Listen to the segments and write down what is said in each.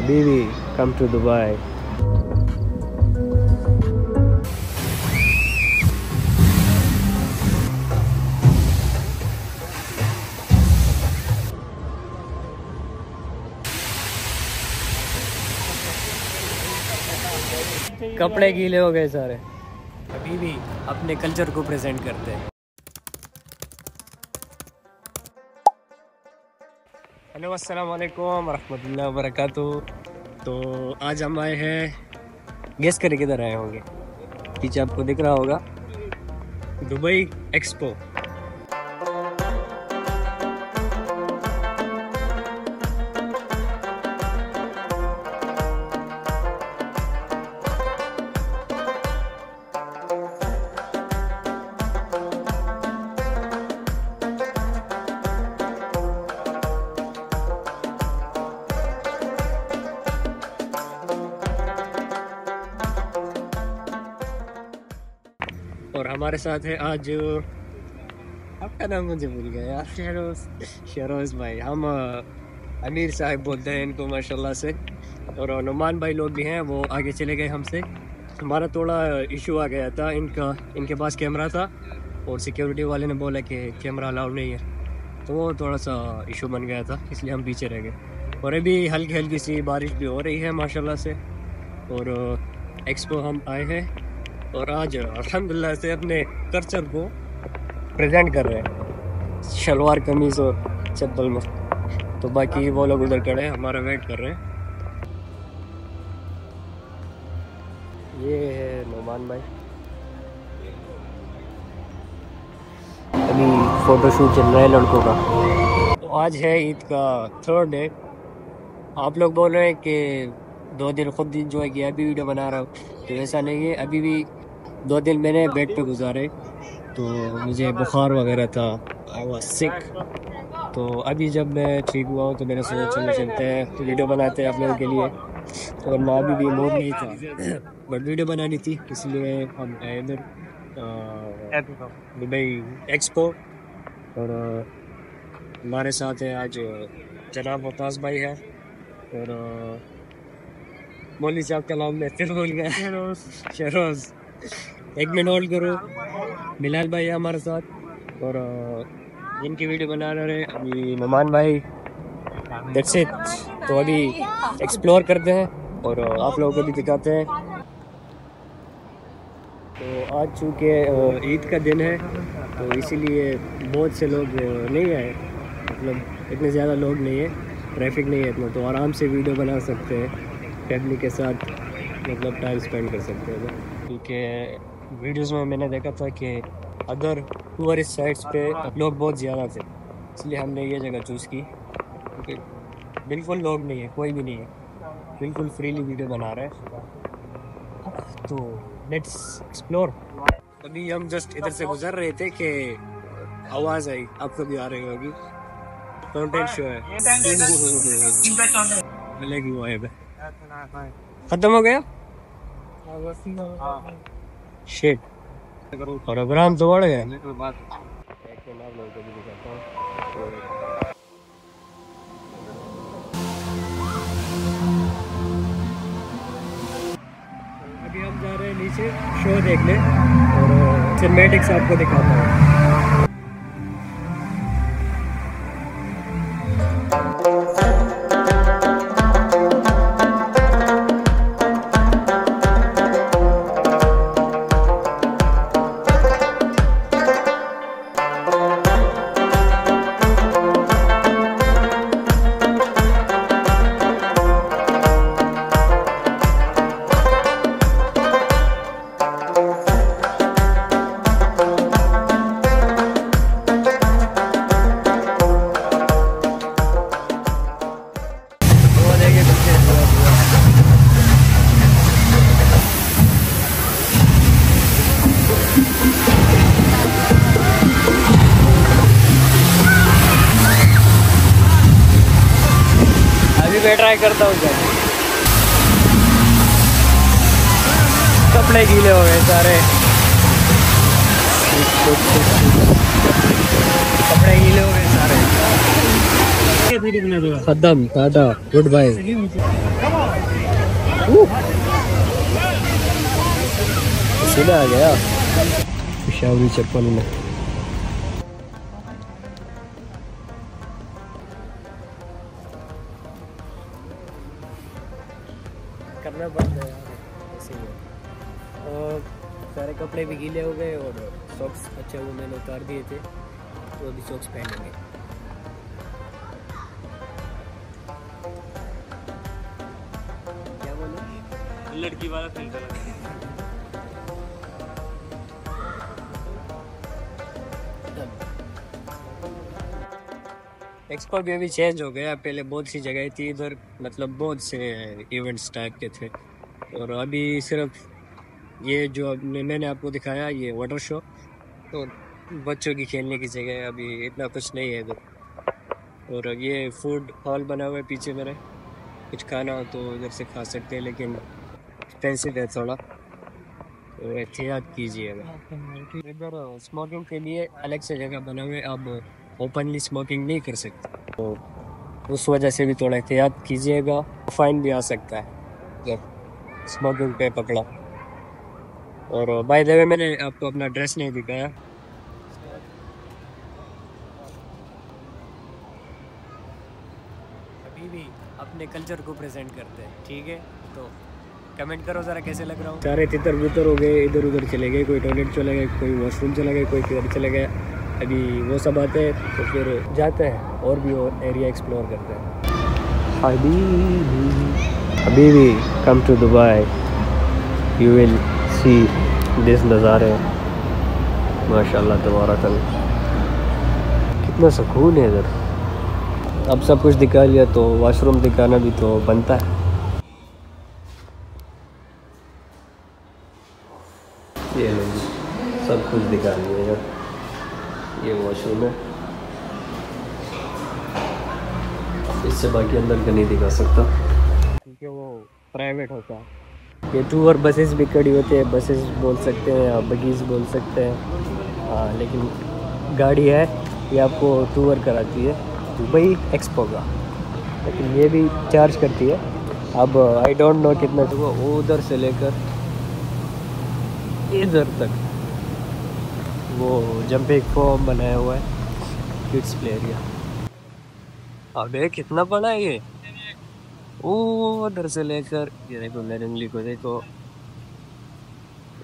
Habibi, come to Dubai. कपड़े गीले हो गए सारे अभी भी अपने कल्चर को प्रेजेंट करते हैं हेलो अस्सलाम वालेकुम रहमतुल्लाह व बरकातहू तो आज हम आए हैं गेस करके किधर आए होंगे पीछे आपको दिख रहा होगा, दुबई एक्सपो। हमारे साथ है आज आपका नाम मुझे भूल गया यार। शहरोज। शहरोज भाई हम अमीर साहब बोलते हैं इनको माशाल्लाह से। और नुमान भाई लोग भी हैं वो आगे चले गए हमसे। हमारा थोड़ा इशू आ गया था इनका इनके पास कैमरा था और सिक्योरिटी वाले ने बोला कि कैमरा अलाउड नहीं है। तो वो थोड़ा सा इशू बन गया था इसलिए हम पीछे रह गए। और अभी हल्की हल्की सी बारिश भी हो रही है माशाल्लाह से। और एक्सपो हम आए हैं। और आज अल्हम्दुलिल्लाह से अपने कल्चर को प्रेजेंट कर रहे हैं। शलवार कमीज़ और चप्पल में तो बाकी वो लोग उधर खड़े हैं, हमारा वेट कर रहे हैं। ये है नोमान भाई। अभी फ़ोटोशूट चल रहा है लड़कों का। तो आज है ईद का थर्ड डे आप लोग बोल रहे हैं कि दो दिन खुद इंजॉय किया, अभी वीडियो बना रहा हूँ। तो ऐसा नहीं है, अभी भी दो दिन मैंने बेड पे गुजारे तो मुझे बुखार वगैरह था। आई वाज सिक तो अभी जब मैं ठीक हुआ हूँ तो मैंने सोचा चलो चलते हैं तो वीडियो बनाते हैं आप लोगों के लिए। और मैं अभी भी मूड नहीं था। बट वीडियो बनानी थी इसलिए हम आए इधर दुबई एक्सपो और हमारे साथ है आज जनाब मुमताज़ भाई है। और मौली साहब का नाम मैं फिर भूल गया। शहरोज एक मिनट होल्ड करो। मिलाल भाई है हमारे साथ और इनकी वीडियो बना रहे हैं अभी मेहमान भाई। दैट्स इट तो अभी एक्सप्लोर करते हैं और आप लोगों को भी दिखाते हैं। तो आज चूँकि ईद का दिन है तो इसीलिए बहुत से लोग नहीं आए। मतलब इतने ज़्यादा लोग नहीं है ट्रैफ़िक नहीं है इतना तो आराम से वीडियो बना सकते हैं फैमिली के साथ। मतलब टाइम स्पेंड कर सकते हैं क्योंकि वीडियोस में मैंने देखा था कि अदर टूरिस्ट साइट्स पे लोग बहुत ज़्यादा थे इसलिए हमने ये जगह चूज़ की क्योंकि बिल्कुल लोग नहीं है कोई भी नहीं है बिल्कुल फ्रीली वीडियो बना रहे हैं तो लेट्स एक्सप्लोर अभी हम जस्ट इधर से गुजर रहे थे कि आवाज़ आई आपको भी आ रही होगी कंटेंट शो है है खत्म हो गया? शेट और अब्राहम तो बढ़ अभी हम जा रहे हैं नीचे शो देखने और सिनेमेटिक्स आपको दिखाता हूँ। ट्राई करता हूँ क्या कपड़े गीले हो गए सारे। कपड़े गीले हो गए सारे। खत्म, टाटा गुड बाय सीधा आ गया। पिशावरी चप्पल में। करना बंद है यार ऐसे ही और सारे कपड़े भी गीले हो गए और सॉक्स अच्छे वो मैंने उतार दिए थे तो अभी सॉक्स पहनेंगे। क्या बोले? लड़की वाला फ़िल्टर एक्सपो भी अभी चेंज हो गया पहले बहुत सी जगह थी इधर मतलब बहुत से इवेंट्स टाइप के थे। और अभी सिर्फ़ ये जो मैंने आपको दिखाया ये वाटर शो तो बच्चों की खेलने की जगह अभी इतना कुछ नहीं है इधर। और ये फ़ूड हॉल बना हुआ है पीछे मेरे। कुछ खाना हो तो इधर से खा सकते हैं लेकिन एक्सपेंसिव है थोड़ा। तो एहतियात कीजिएगा। इधर स्मोकिंग के लिए अलग से जगह बना हुए अब ओपनली स्मोकिंग नहीं कर सकते। तो उस वजह से भी थोड़ा एहतियात कीजिएगा फाइन भी आ सकता है। जब स्मोकिंग पे पकड़ा। और बाय द वे मैंने आपको अपना ड्रेस नहीं दिखाया। अभी भी अपने कल्चर को प्रेजेंट करते हैं ठीक है? तो कमेंट करो ज़रा कैसे लग रहा हूँ। सारे तितर बितर हो गए इधर उधर चले गए कोई टॉयलेट चले गए कोई वॉशरूम चले गए कोई किधर चले गए। अभी वो सब आते हैं तो फिर जाते हैं और भी और एरिया एक्सप्लोर करते हैं। Habibi come to Dubai you will see this नज़ारे। माशाल्लाह तबारक कितना सुकून है इधर। अब सब कुछ दिखा लिया तो वॉशरूम दिखाना भी तो बनता है। ये सब कुछ दिखा लिया ये वॉशरूम है। इससे बाकी अंदर का नहीं दिखा सकता। क्योंकि वो प्राइवेट होता है। ये टूर बसेस भी खड़ी होती है। बसेस बोल सकते हैं या बगीज बोल सकते हैं। हाँ लेकिन गाड़ी है ये आपको टूर कराती है। दुबई एक्सपो का। लेकिन ये भी चार्ज करती है। अब आई डोंट नो कितना तो वो उधर से लेकर इधर तक। वो जंपिंग फॉर्म बनाया हुआ है किड्स प्ले एरिया अबे कितना बड़ा है ये। ओ, उधर से लेकर, ये देखो, मेरे उंगली को देखो।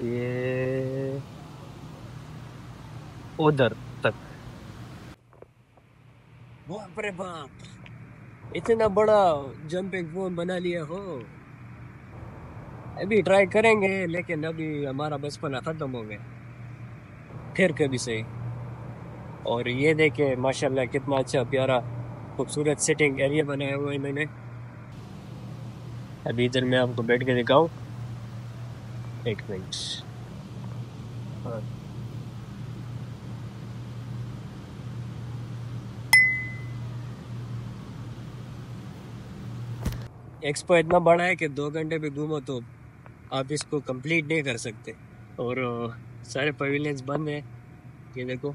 ये उधर तक। बाप रे बाप! इतना बड़ा जंपिंग फॉर्म बना लिया हो। अभी ट्राई करेंगे, लेकिन अभी हमारा बचपना ख़त्म हो गया। फिर कभी सही और ये देखे, माशाल्लाह कितना अच्छा प्यारा, खूबसूरत सिटिंग एरिया बनाया हुआ है मैंने अभी इधर मैं आपको बैठ के दिखाऊँ। एक मिनट। हाँ। एक्सपो इतना बड़ा है कि दो घंटे पे घूमो तो आप इसको कंप्लीट नहीं कर सकते। और सारे पवेलियंस बंद हैं। ये देखो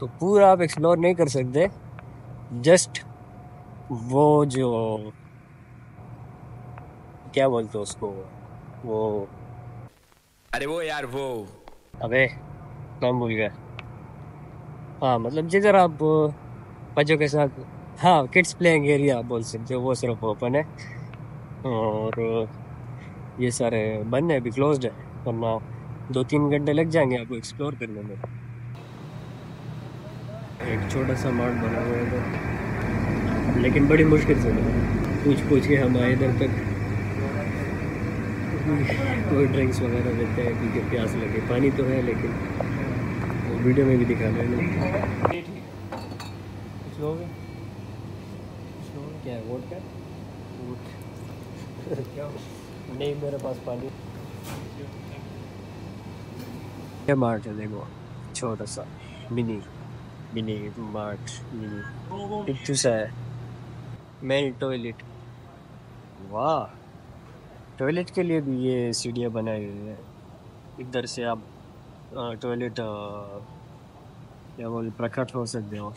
तो पूरा आप एक्सप्लोर नहीं कर सकते। जस्ट वो जो क्या बोलते हो उसको? वो अरे वो यार वो। अबे नाम भूल गया। हाँ मतलब जिधर आप बच्चों के साथ हाँ किड्स प्लेइंग एरिया बोल सकते हो वो सिर्फ़ ओपन है। और ये सारे बंद है अभी क्लोज्ड है वरना दो तीन घंटे लग जाएँगे आपको एक्सप्लोर करने में। एक छोटा सा मार्ट बना हुआ है लेकिन बड़ी मुश्किल से पूछ पूछ के हम आए इधर तक। कोई ड्रिंक्स वगैरह देते हैं क्योंकि प्यास लगे। पानी तो है, लेकिन वो वीडियो में भी दिखा रहे हैं क्या है वोट। क्या? नहीं, मेरे पास पानी। ये मार्ट है देखो छोटा सा मिनी मिनी मार्ट मिनी। टिक्टू सा है मेन टॉयलेट। वाह! टॉयलेट के लिए भी ये सीढ़ियाँ बनाई हुई है। इधर से आप टॉयलेट क्या बोल प्रकट हो सकते हो।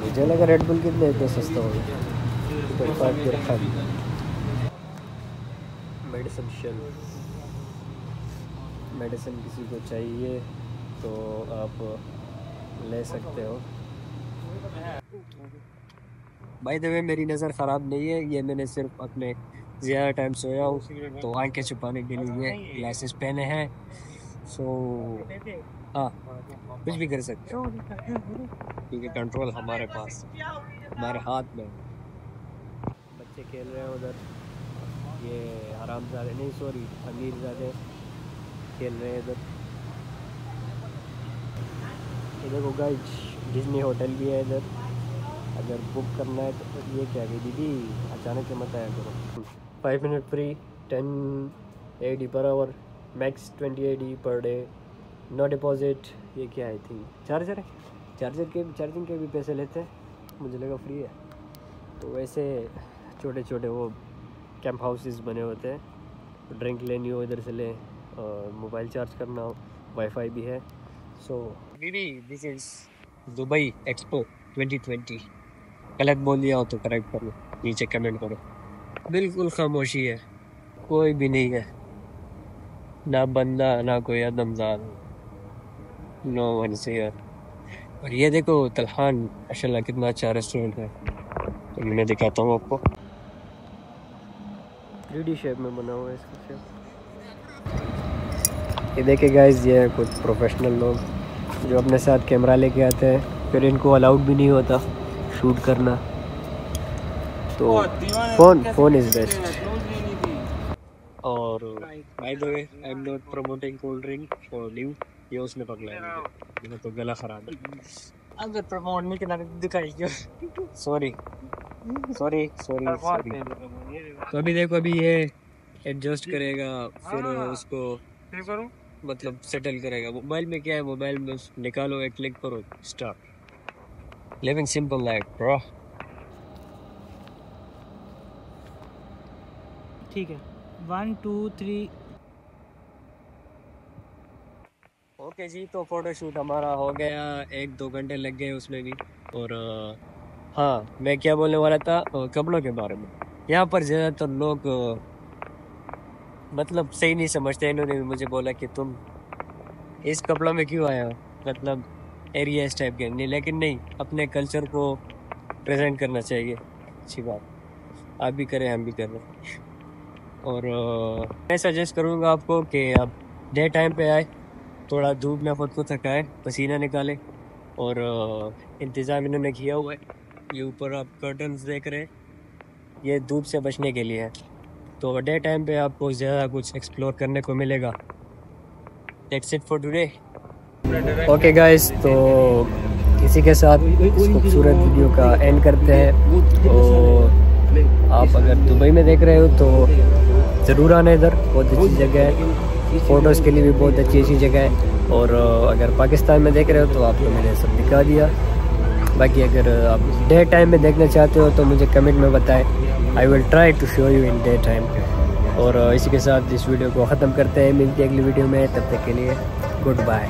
मुझे लगा रेड बुल कितने इतना सस्ता होगा दिरहम मेडिसिन किसी को चाहिए तो आप ले सकते हो। भाई द वे मेरी नज़र ख़राब नहीं है। ये मैंने सिर्फ़ अपने ज़्यादा टाइम सोया हूँ तो आँखें छुपाने के लिए ग्लासेस पहने हैं। सो हाँ कुछ भी कर सकते हो। क्योंकि कंट्रोल हमारे पास हमारे हाथ में। बच्चे खेल रहे हैं उधर। ये हराम ज़्यादा नहीं सॉरी अमीर ज़्यादा खेल रहे हैं इधर। ये देखो गाइज़ डिज्नी होटल भी है इधर। अगर बुक करना है तो ये क्या है दीदी, अचानक से मत आया करो। Five minute free ten A D per hour max twenty A D per day no deposit ये क्या आई थिंक चार्जर है? चार्जर के चार्जिंग के भी पैसे लेते हैं। मुझे लगा फ्री है। तो वैसे छोटे छोटे वो कैंप हाउसेस बने होते हैं। ड्रिंक लेनी हो इधर से ले, और मोबाइल चार्ज करना हो, वाईफाई भी है। So this is Dubai Expo 2020 गलत बोल दिया हो तो करेक्ट करो, नीचे कमेंट करो। बिल्कुल खामोशी है, कोई भी नहीं है। ना बंदा, ना कोई आदमजान नो वन हियर और ये देखो, तलहान, माशाल्लाह कितना अच्छा रेस्टोरेंट है। तो मैं दिखाता हूँ आपको। थ्री शेप में बना हुआ है इसका शेप ये देखिए गाइस ये हैं कुछ प्रोफेशनल लोग जो अपने साथ कैमरा लेके आते हैं। फिर इनको अलाउड भी नहीं होता शूट करना। तो फ़ोन फ़ोन इज़ बेस्ट और by the way I am not promoting cold drink for you ये उसने पकड़ा है। मेरा तो गला खराब है। अगर प्रमोट नहीं करना दिखाई क्यों? सॉरी सॉरी सॉरी सॉरी तो अभी देखो अभी ये एडजस्ट करेगा फिर उसको करूँ। मतलब सेटल करेगा। मोबाइल में क्या है? मोबाइल में निकालो एक क्लिक करो start living simple life bro ठीक है। वन टू थ्री ओके जी तो फोटोशूट हमारा हो गया एक दो घंटे लग गए उसमें भी। और हाँ मैं क्या बोलने वाला था? कपड़ों के बारे में। यहाँ पर ज़्यादातर लोग मतलब सही नहीं समझते। इन्होंने भी मुझे बोला कि तुम इस कपड़ों में क्यों आए हो? मतलब एरिया इस टाइप के नहीं, लेकिन नहीं, अपने कल्चर को प्रेजेंट करना चाहिए। अच्छी बात। आप भी करें, हम भी कर रहे और मैं सजेस्ट करूँगा आपको कि आप डे टाइम पे आए। थोड़ा धूप में खुद को थकाए, पसीना निकाले और इंतज़ाम इन्होंने किया हुआ है। ये ऊपर आप कर्टन्स देख रहे हैं। ये धूप से बचने के लिए है। तो डे टाइम पे आपको ज़्यादा कुछ एक्सप्लोर करने को मिलेगा। That's it for today okay guys तो इसी के साथ खूबसूरत वीडियो का एंड करते हैं। तो आप अगर दुबई में देख रहे हो तो ज़रूर आना इधर। बहुत अच्छी जगह है। फ़ोटोज़ के लिए भी बहुत अच्छी अच्छी जगह है। और अगर पाकिस्तान में देख रहे हो तो आपको मैंने सब दिखा दिया। बाकी अगर आप डे टाइम में देखना चाहते हो तो मुझे कमेंट में बताएँ। I will try to show you in day time और इसी के साथ इस वीडियो को ख़त्म करते हैं। मिलती हैं अगली वीडियो में। तब तक के लिए गुड बाय